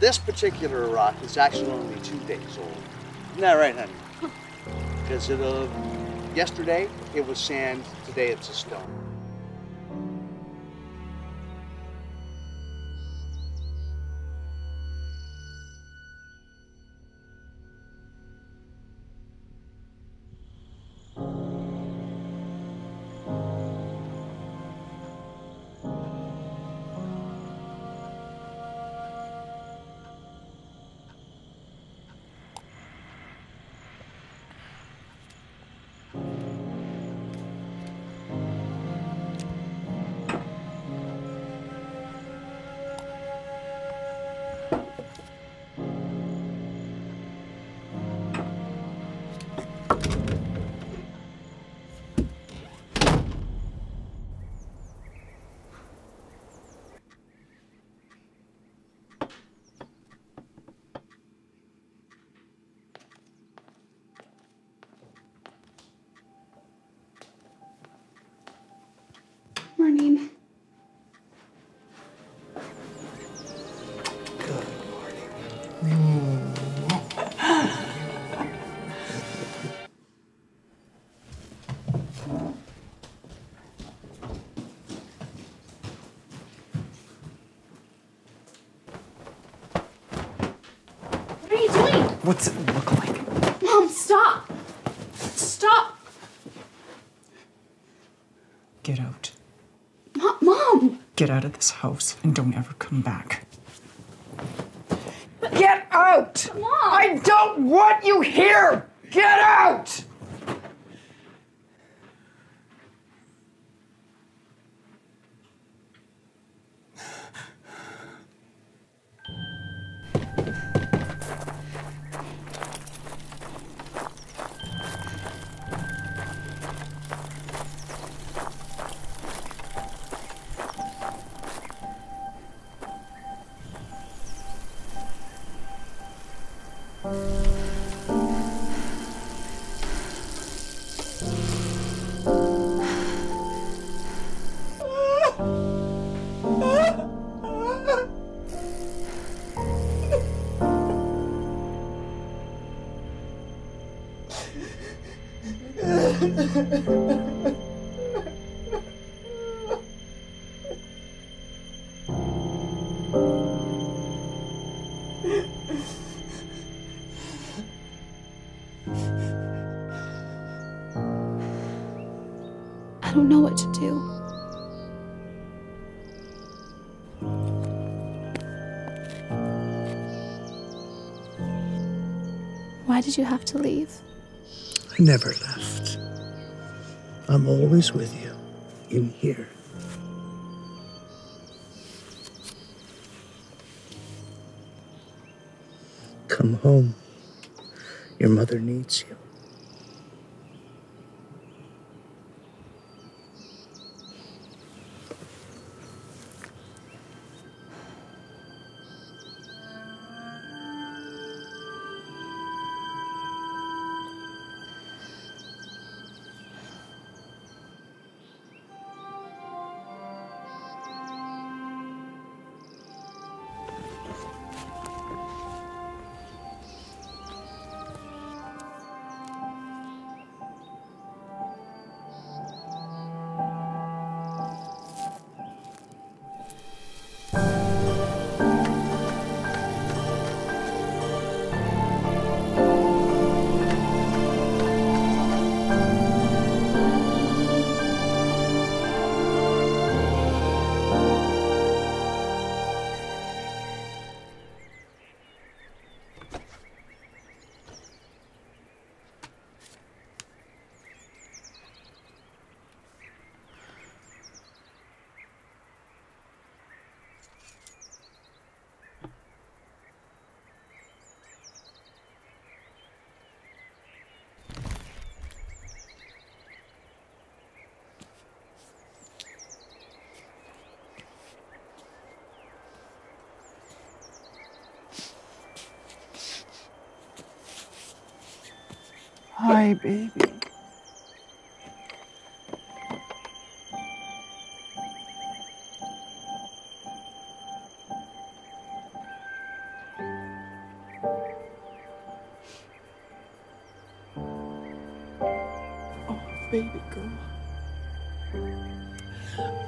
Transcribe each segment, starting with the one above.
This particular rock is actually only two days old. Isn't that right, honey? Because uh, yesterday it was sand, today it's a stone. What's it look like? Mom, stop! Stop! Get out. Mom, Mom! Get out of this house and don't ever come back. Get out! Mom! I don't want you here! Get out! I don't know what to do. Why did you have to leave? I never left. I'm always with you, in here. Come home. Your mother needs you. Hi, baby. Oh, baby girl.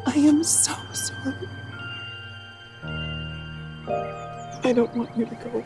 I am so sorry. I don't want you to go.